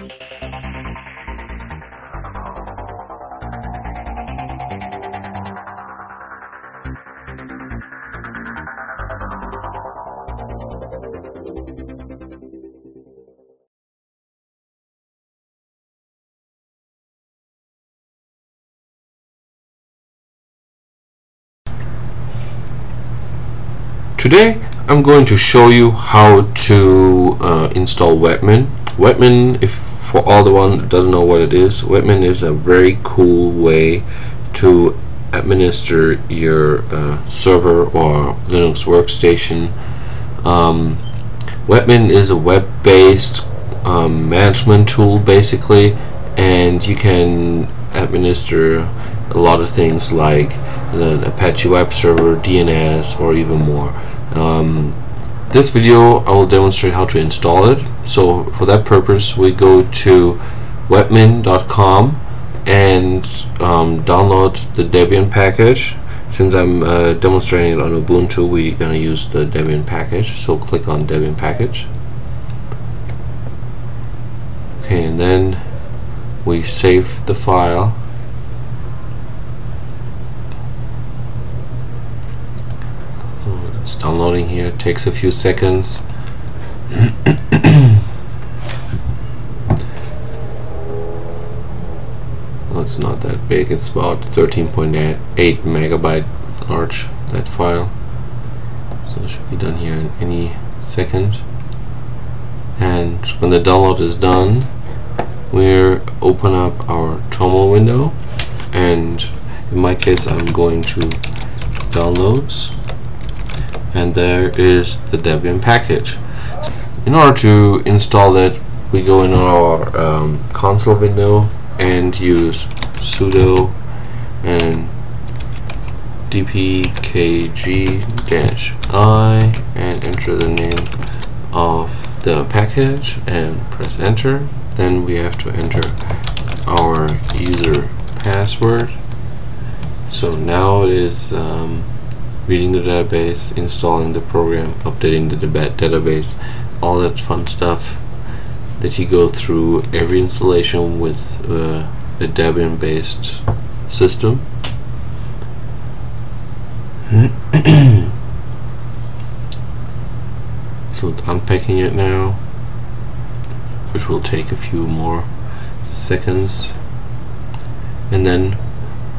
Today I'm going to show you how to uh, install Webmin. Webmin, if for all the one that doesn't know what it is, Webmin is a very cool way to administer your uh, server or Linux workstation. Um, Webmin is a web-based um, management tool basically and you can administer a lot of things like an Apache web server, DNS, or even more. Um, this video I will demonstrate how to install it. So for that purpose we go to webmin.com and um, download the Debian package. Since I'm uh, demonstrating it on Ubuntu, we're to use the Debian package. So click on Debian package. Okay, and then we save the file it's downloading here it takes a few seconds. Well, it's not that big it's about 13.8 megabyte large that file. So it should be done here in any second. And when the download is done we'll open up our terminal window and in my case I'm going to downloads and there is the Debian package. In order to install it we go in our um, console window and use sudo and dpkg-i and enter the name of the package and press enter. Then we have to enter our user password. So now it is um, reading the database installing the program updating the database all that fun stuff that you go through. Every installation with uh, a Debian based system. So unpacking it now which will take a few more seconds. And then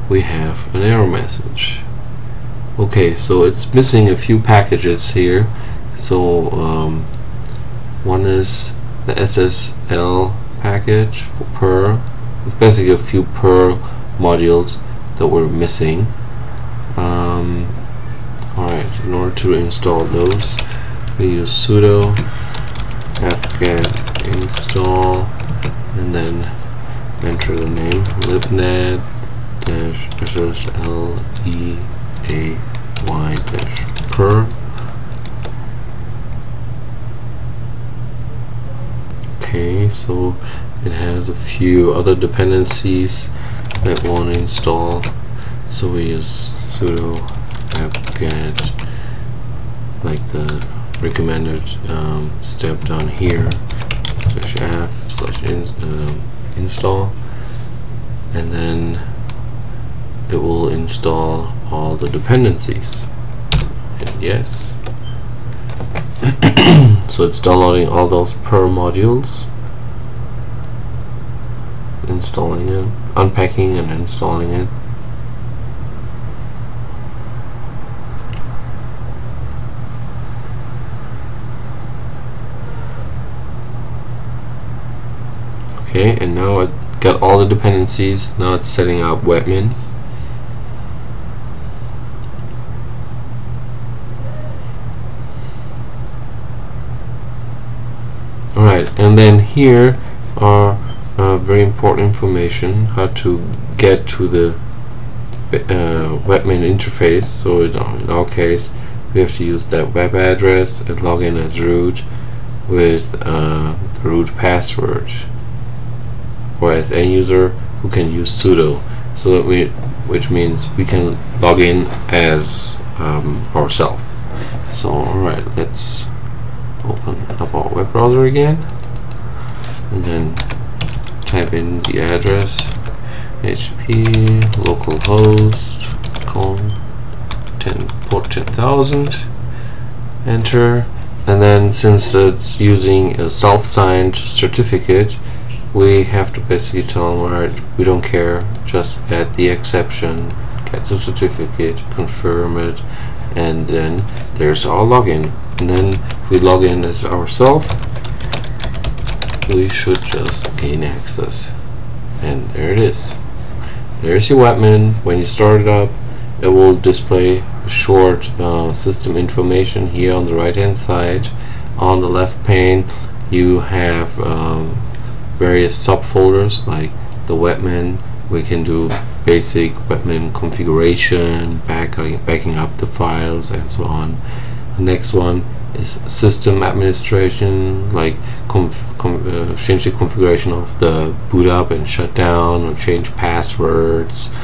we have an error message okay so it's missing a few packages here. So um, one is the SSL package for Perl it's basically a few Perl modules that were missing. Um, alright in order to install those we use sudo apt-get install and then enter the name libnet dash ssl e a y dash per? Okay so it has a few other dependencies that won't install. So we use sudo apt-get like the recommended um, step down here slash f slash in, um, install. And then it will install all the dependencies. Yes. So it's downloading all those Perl modules installing it unpacking and installing it. Okay and now it got all the dependencies. Now it's setting up Webmin alright and then here are uh, very important information how to get to the uh, Webmin interface. So in our case we have to use that web address and log in as root with uh, the root password whereas any user who can use sudo. So that we which means we can log in as um, ourselves so alright let's open up our web browser again and then type in the address HP localhost com 10 port 10000 enter and then since it's using a self-signed certificate we have to basically tell them alright we don't care just add the exception get the certificate confirm it and then there's our login. And then we log in as ourselves we should just gain access. And there it is. There's your Webmin when you start it up it will display short uh, system information here on the right hand side. On the left pane you have um, various subfolders like the Webmin we can do basic Webmin configuration backing, backing up the files and so on next one is system administration like conf, uh, change the configuration of the boot up and shut down or change passwords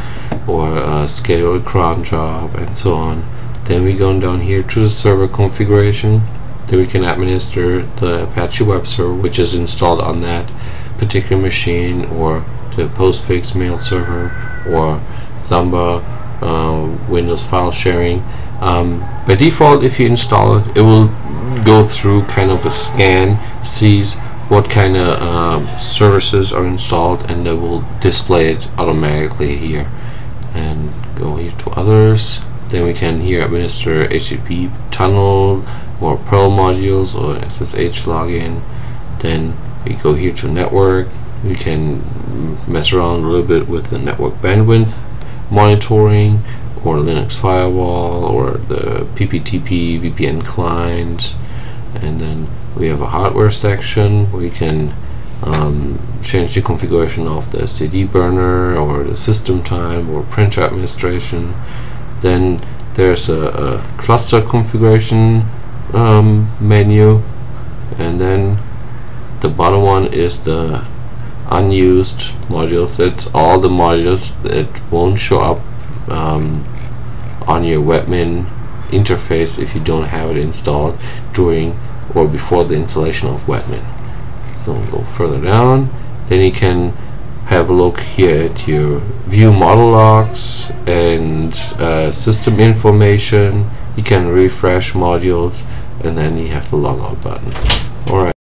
or uh, schedule a cron job and so on. Then we go down here to the server configuration. Then we can administer the Apache web server which is installed on that particular machine or the postfix mail server or Samba uh, Windows file sharing. Um, by default if you install it it will go through kind of a scan sees what kind of uh, services are installed and it will display it automatically here and go here to others. Then we can here administer HTTP tunnel or Perl modules or SSH login. Then we go here to network. We can mess around a little bit with the network bandwidth monitoring or Linux firewall or the PPTP VPN client. And then we have a hardware section. Where you can um, change the configuration of the CD burner or the system time or printer administration. Then there's a, a cluster configuration um, menu. And then the bottom one is the unused modules. That's all the modules that won't show up um, on your Webmin interface if you don't have it installed during or before the installation of Webmin. So we'll go further down. Then you can have a look here at your view module logs and uh, system information. You can refresh modules and then you have the logout button. Alright